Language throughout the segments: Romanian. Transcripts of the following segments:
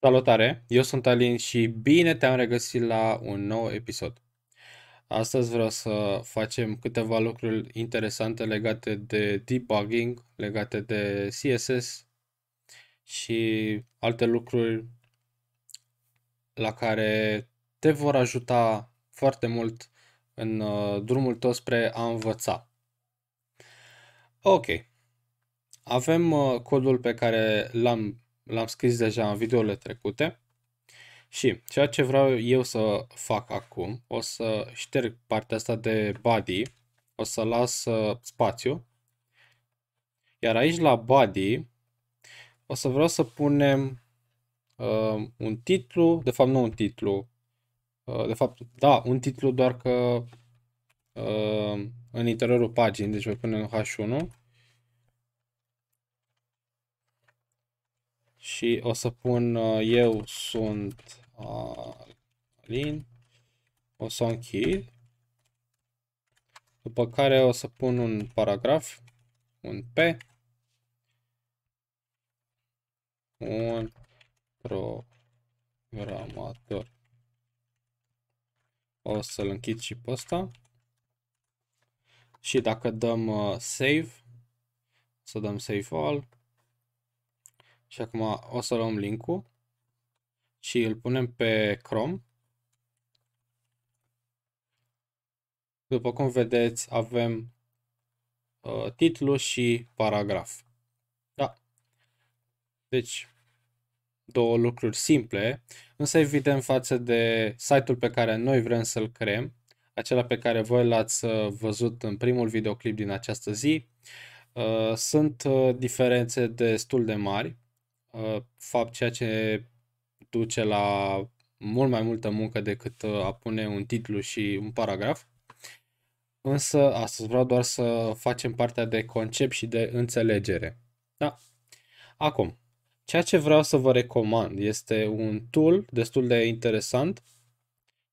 Salutare, eu sunt Alin și bine te-am regăsit la un nou episod. Astăzi vreau să facem câteva lucruri interesante legate de debugging, legate de CSS și alte lucruri la care te vor ajuta foarte mult în uh, drumul tău spre a învăța. Ok, avem uh, codul pe care l-am l-am scris deja în videourile trecute. Și ceea ce vreau eu să fac acum, o să șterg partea asta de body, o să las uh, spațiu. Iar aici la body o să vreau să punem uh, un titlu, de fapt nu un titlu, uh, de fapt da, un titlu doar că uh, în interiorul paginii, deci voi pune H1 și o să pun uh, eu sunt Alin, o să o închid, după care o să pun un paragraf, un P, un programator. O să-l închid și pe ăsta. Și dacă dăm uh, save, să dăm save all, și acum o să luăm linkul și îl punem pe Chrome. După cum vedeți, avem uh, titlu și paragraf. Da. Deci, două lucruri simple, însă evident față de site-ul pe care noi vrem să-l creăm, acela pe care voi l-ați uh, văzut în primul videoclip din această zi, uh, sunt uh, diferențe destul de mari Uh, fapt ceea ce duce la mult mai multă muncă decât uh, a pune un titlu și un paragraf. Însă astăzi vreau doar să facem partea de concept și de înțelegere. Da? Acum, ceea ce vreau să vă recomand este un tool destul de interesant.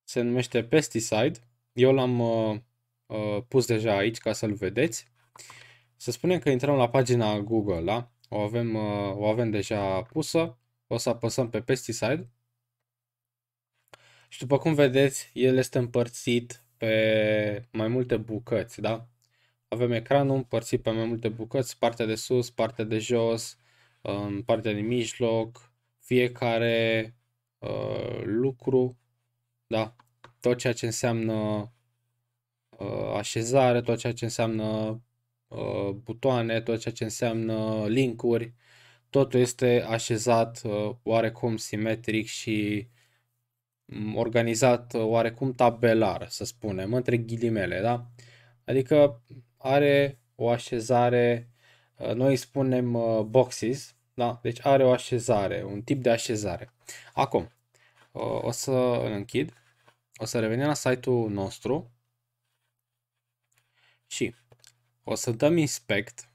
Se numește Pesticide. Eu l-am uh, uh, pus deja aici ca să-l vedeți. Să spunem că intrăm la pagina Google, da? O avem, uh, o avem deja pusă. O să apăsăm pe Pesticide. Și după cum vedeți, el este împărțit pe mai multe bucăți, da? Avem ecranul împărțit pe mai multe bucăți, partea de sus, partea de jos, um, partea de mijloc, fiecare uh, lucru, da? Tot ceea ce înseamnă uh, așezare, tot ceea ce înseamnă Uh, butoane, tot ceea ce înseamnă linkuri, totul este așezat uh, oarecum simetric și mm, organizat uh, oarecum tabelar, să spunem, între ghilimele, da? Adică are o așezare, noi îi spunem boxes, da? Deci are o așezare, un tip de așezare. Acum, o să îl închid, o să revenim la site-ul nostru și o să dăm inspect.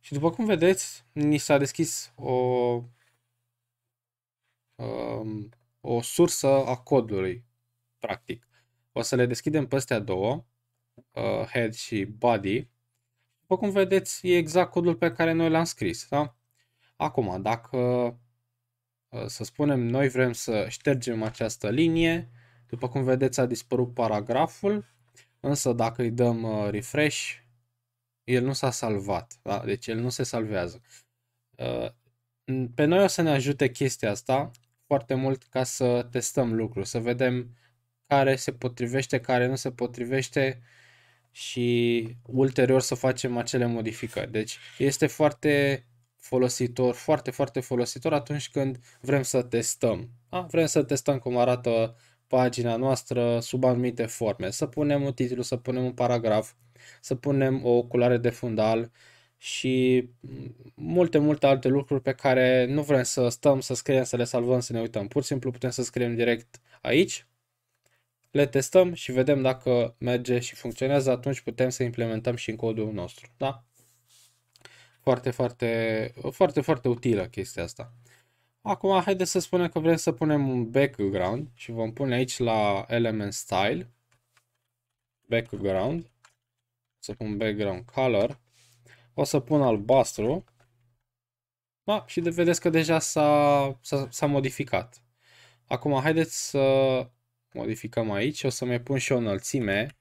Și după cum vedeți, ni s-a deschis o, um, o sursă a codului, practic. O să le deschidem pe astea două, uh, head și body. După cum vedeți, e exact codul pe care noi l-am scris. Da? Acum, dacă uh, să spunem noi vrem să ștergem această linie, după cum vedeți a dispărut paragraful, Însă dacă îi dăm uh, refresh, el nu s-a salvat. Da? Deci el nu se salvează. Uh, pe noi o să ne ajute chestia asta foarte mult ca să testăm lucruri, să vedem care se potrivește, care nu se potrivește și ulterior să facem acele modificări. Deci este foarte folositor, foarte, foarte folositor atunci când vrem să testăm. Da? Vrem să testăm cum arată pagina noastră sub anumite forme. Să punem un titlu, să punem un paragraf, să punem o culoare de fundal și multe, multe alte lucruri pe care nu vrem să stăm, să scriem, să le salvăm, să ne uităm. Pur și simplu putem să scriem direct aici, le testăm și vedem dacă merge și funcționează, atunci putem să implementăm și în codul nostru. Da? Foarte, foarte, foarte, foarte utilă chestia asta. Acum, haideți să spunem că vrem să punem un background și vom pune aici la element style background să pun background color o să pun albastru Da, și de vedeți că deja s-a, s-a, s-a modificat. Acum, haideți să modificăm aici. O să mai pun și o înălțime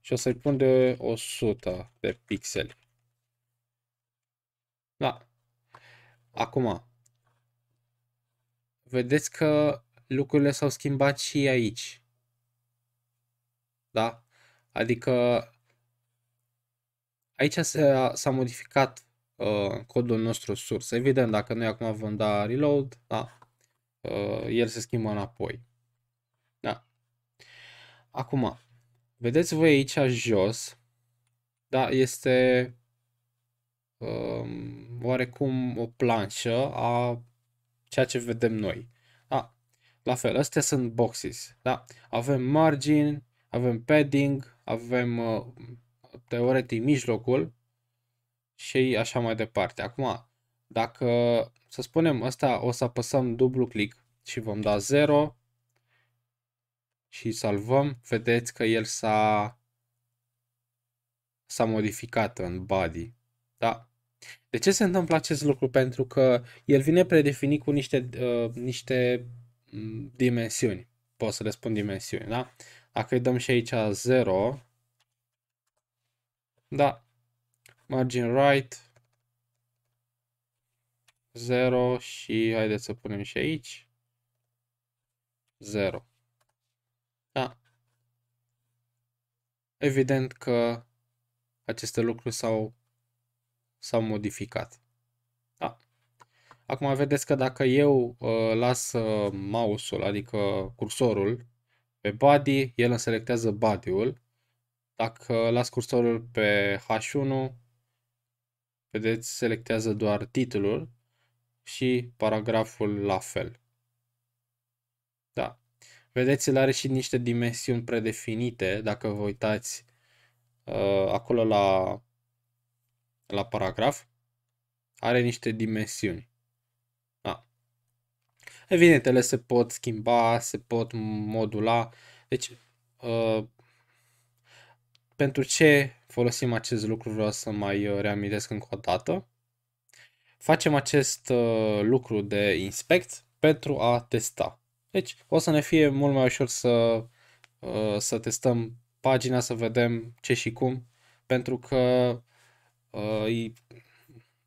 și o să-i pun de 100 de pixeli. Da. Acum, vedeți că lucrurile s-au schimbat și aici. Da? Adică aici s-a modificat uh, codul nostru sursă. Evident, dacă noi acum vom da reload, da, uh, el se schimbă înapoi. Da. Acum, vedeți voi aici jos, da, este um, oarecum o planșă a ceea ce vedem noi. Da. La fel, astea sunt boxes. Da. Avem margin, avem padding, avem uh, teoretic mijlocul și așa mai departe. Acum, dacă să spunem asta, o să apăsăm dublu click și vom da 0 și salvăm, vedeți că el s-a s-a modificat în body. Da? De ce se întâmplă acest lucru? Pentru că el vine predefinit cu niște, uh, niște mm, dimensiuni. Pot să le spun dimensiuni, da? Dacă îi dăm și aici 0, da, margin right, 0 și haideți să punem și aici 0. Da. Evident că aceste lucruri s-au s-au modificat. Da. Acum vedeți că dacă eu uh, las uh, mouse-ul, adică cursorul, pe body, el îmi selectează body-ul. Dacă las cursorul pe H1, vedeți, selectează doar titlul și paragraful la fel. Da. Vedeți, el are și niște dimensiuni predefinite, dacă vă uitați uh, acolo la, la paragraf, are niște dimensiuni. Da. Evident, ele se pot schimba, se pot modula. Deci, uh, pentru ce folosim acest lucru vreau să mai uh, reamintesc încă o dată. Facem acest uh, lucru de inspect pentru a testa. Deci o să ne fie mult mai ușor să, uh, să testăm pagina, să vedem ce și cum, pentru că uh,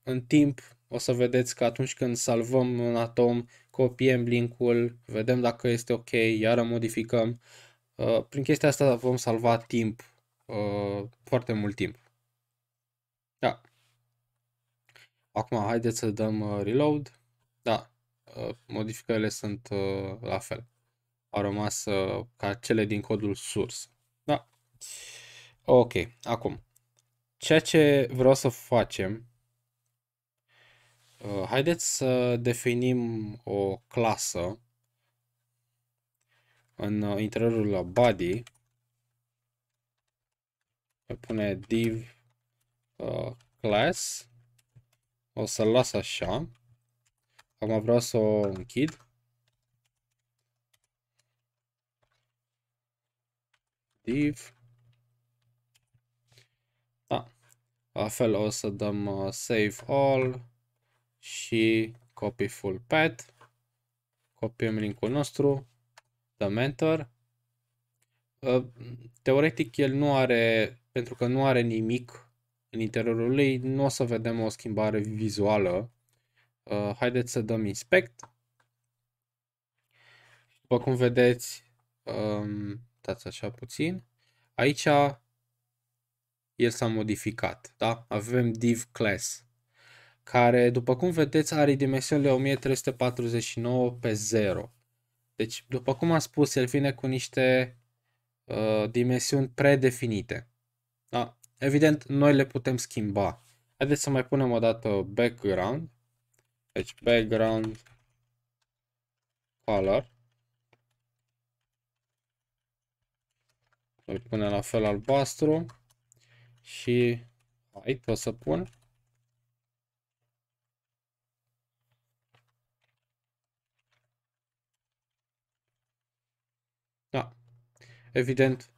în timp o să vedeți că atunci când salvăm un atom, copiem linkul, vedem dacă este ok, iar modificăm. Uh, prin chestia asta vom salva timp, uh, foarte mult timp. Da. Acum haideți să dăm uh, reload. Da, uh, modificările sunt uh, la fel. Au rămas uh, ca cele din codul sursă. Da. Ok, acum. Ceea ce vreau să facem Uh, haideți să definim o clasă în uh, interiorul la body. Pune div uh, class. O să-l las așa. Acum vreau să o închid. Div. Da. La fel o să dăm uh, save all și copy full path. Copiem linkul nostru, the mentor. Uh, teoretic el nu are, pentru că nu are nimic în interiorul lui, nu o să vedem o schimbare vizuală. Uh, haideți să dăm inspect. După cum vedeți, um, dați așa puțin, aici el s-a modificat, da? Avem div class care, după cum vedeți, are dimensiunile 1349 pe 0. Deci, după cum am spus, el vine cu niște uh, dimensiuni predefinite. Da? Evident, noi le putem schimba. Haideți să mai punem o dată background. Deci, background color. Îl punem la fel albastru și height o să pun Da. Evident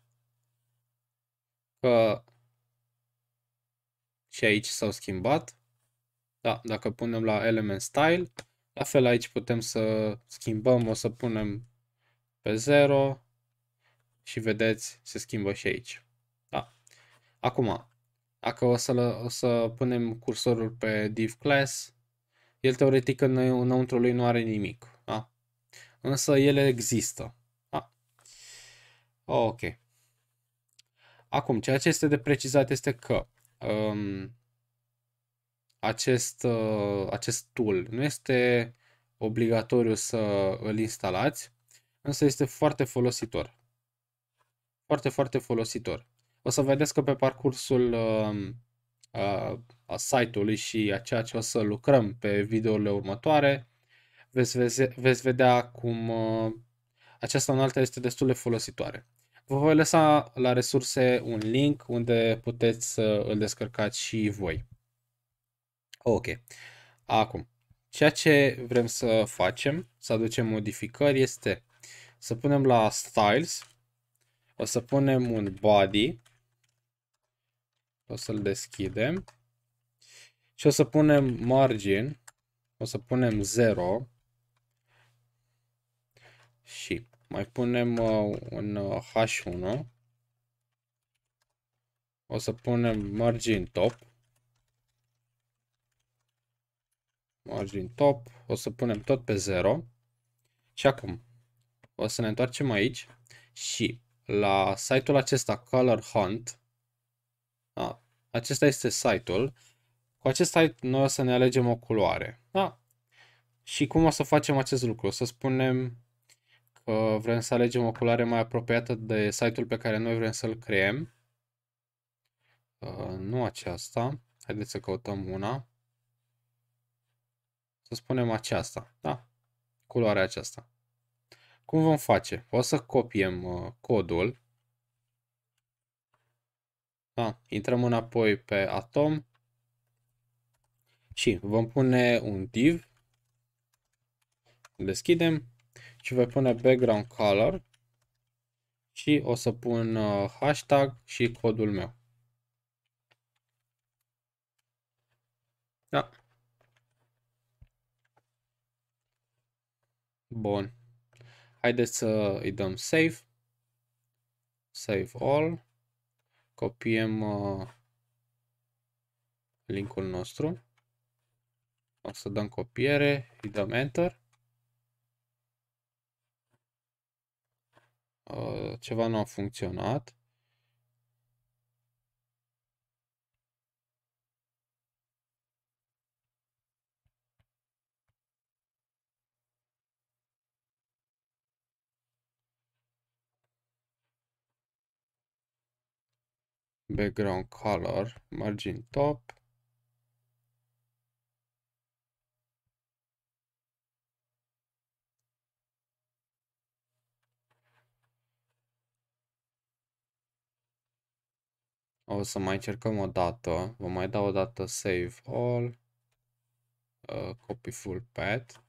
că și aici s-au schimbat. Da, dacă punem la element style, la fel aici putem să schimbăm, o să punem pe 0 și vedeți, se schimbă și aici. Da. Acum, dacă o să, o să punem cursorul pe div class, el teoretic înăuntru lui nu are nimic. Da? Însă ele există. Da? Ok. Acum, ceea ce este de precizat este că um, acest, uh, acest tool nu este obligatoriu să îl instalați, însă este foarte folositor. Foarte, foarte folositor. O să vedeți că pe parcursul uh, uh, a site-ului și a ceea ce o să lucrăm pe videourile următoare, veți, veți, veți vedea cum uh, această unaltă este destul de folositoare. Vă voi lăsa la resurse un link unde puteți să îl descărcați și voi. Ok. Acum, ceea ce vrem să facem, să aducem modificări, este să punem la Styles, o să punem un body, o să-l deschidem. Și o să punem margin, o să punem 0 și mai punem uh, un uh, H1, o să punem margin top, margin top, o să punem tot pe 0 și acum o să ne întoarcem aici și la site-ul acesta Color Hunt, da, acesta este site-ul, cu acest site noi o să ne alegem o culoare. Da? Și cum o să facem acest lucru? O să spunem că vrem să alegem o culoare mai apropiată de site-ul pe care noi vrem să-l creăm. Uh, nu aceasta. Haideți să căutăm una. Să spunem aceasta. Da? Culoarea aceasta. Cum vom face? O să copiem uh, codul. Da? Intrăm înapoi pe Atom și vom pune un div. Deschidem și voi pune background color și o să pun uh, hashtag și codul meu. Da. Bun. Haideți să îi dăm save. Save all. Copiem uh, linkul nostru. O să dăm copiere, îi dăm enter. Uh, ceva nu a funcționat. Background color, margin top, O să mai încercăm o dată. Vom mai da o dată save all. Uh, copy full path.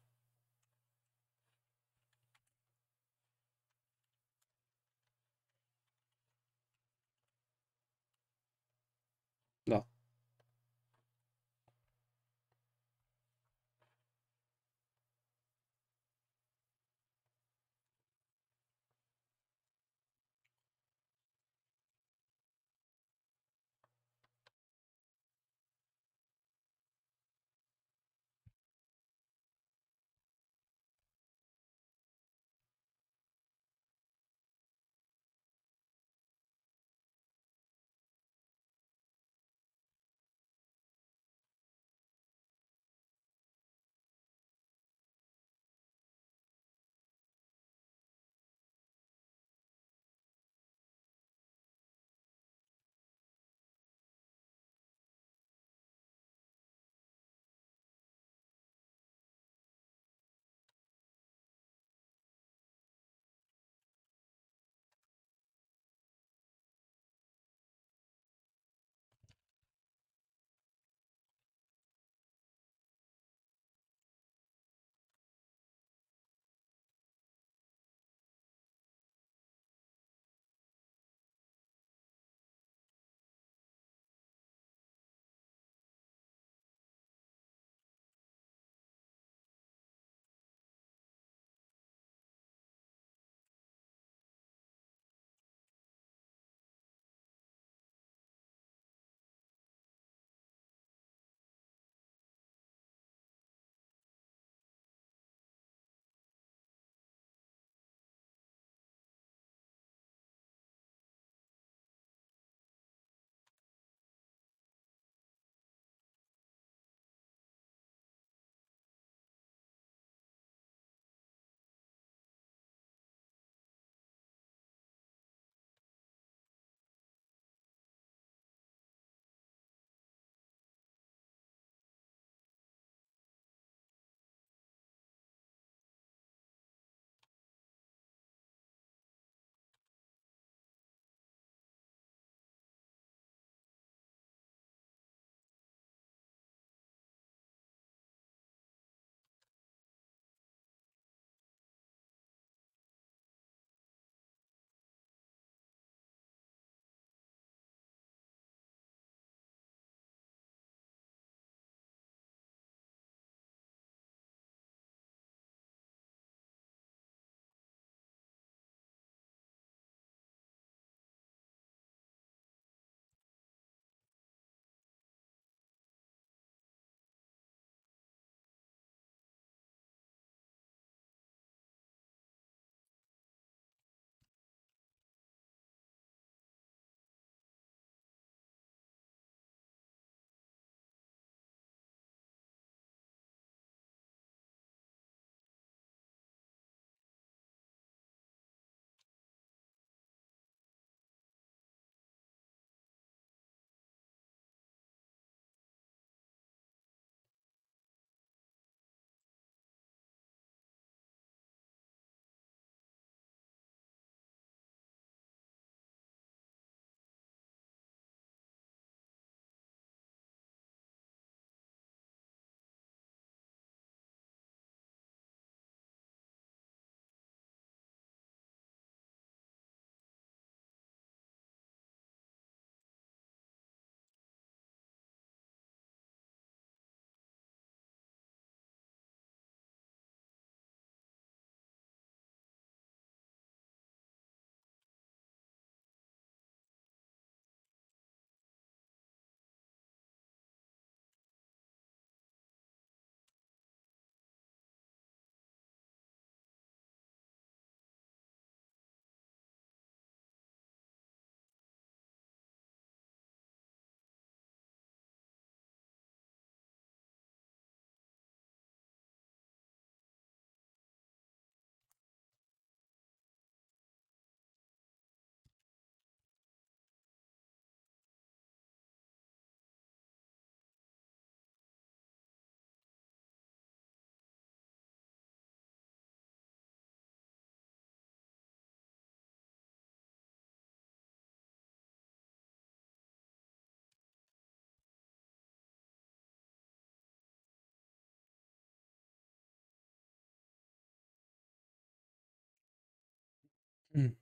Mm.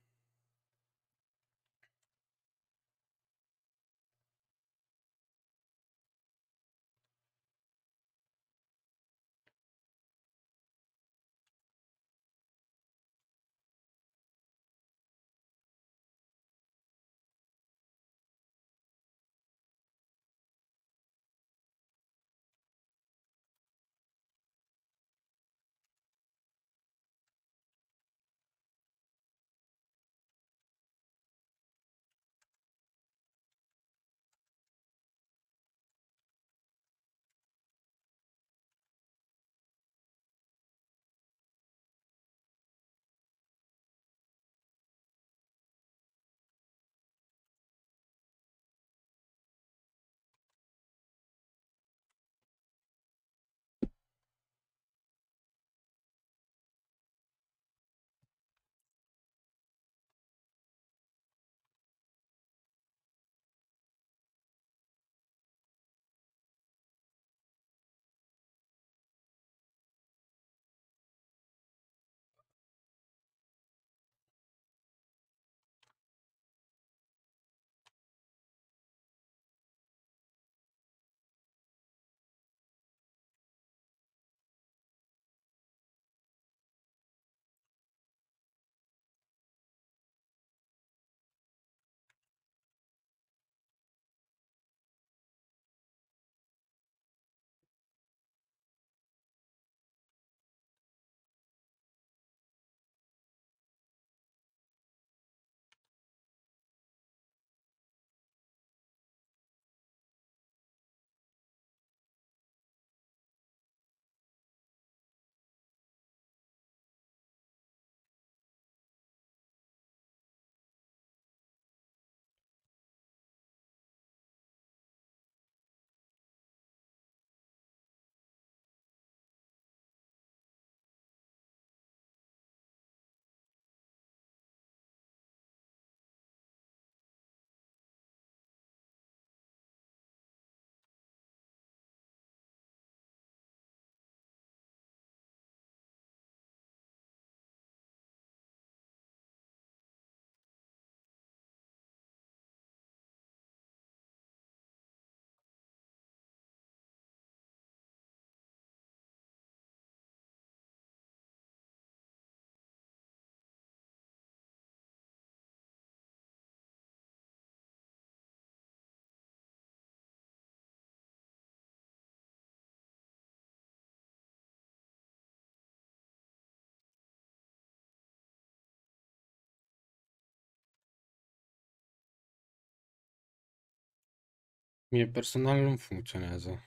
Mie personal nu funcționează.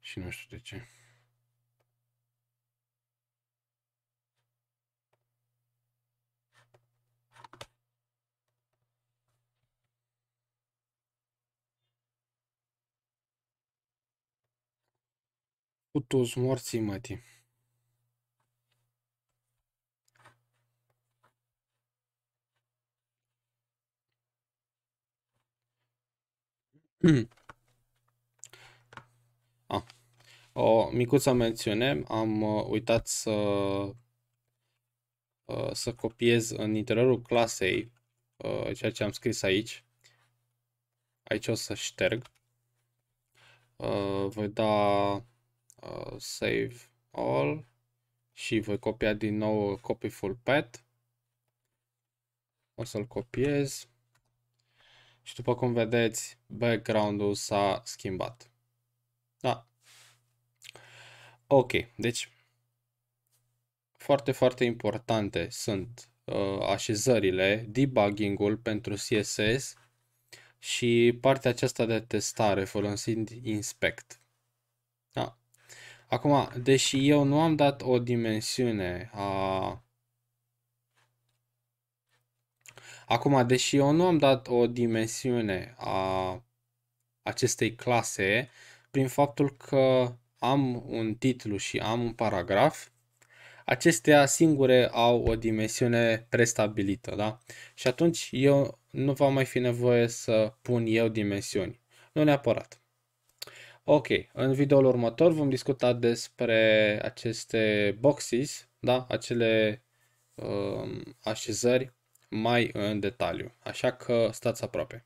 Și nu știu de ce. Cu toți morții, mătii. Ah. O micuță mențiune, am uh, uitat să uh, să copiez în interiorul clasei uh, ceea ce am scris aici. Aici o să șterg. Uh, voi da uh, save all și voi copia din nou copy full path. O să-l copiez și după cum vedeți, background-ul s-a schimbat. Da. Ok, deci foarte, foarte importante sunt uh, așezările, debugging-ul pentru CSS și partea aceasta de testare folosind inspect. Da. Acum, deși eu nu am dat o dimensiune a Acum, deși eu nu am dat o dimensiune a acestei clase, prin faptul că am un titlu și am un paragraf, acestea singure au o dimensiune prestabilită, da? Și atunci eu nu va mai fi nevoie să pun eu dimensiuni. Nu neapărat. Ok, în videoul următor vom discuta despre aceste boxes, da? Acele uh, așezări mai în detaliu. Așa că stați aproape.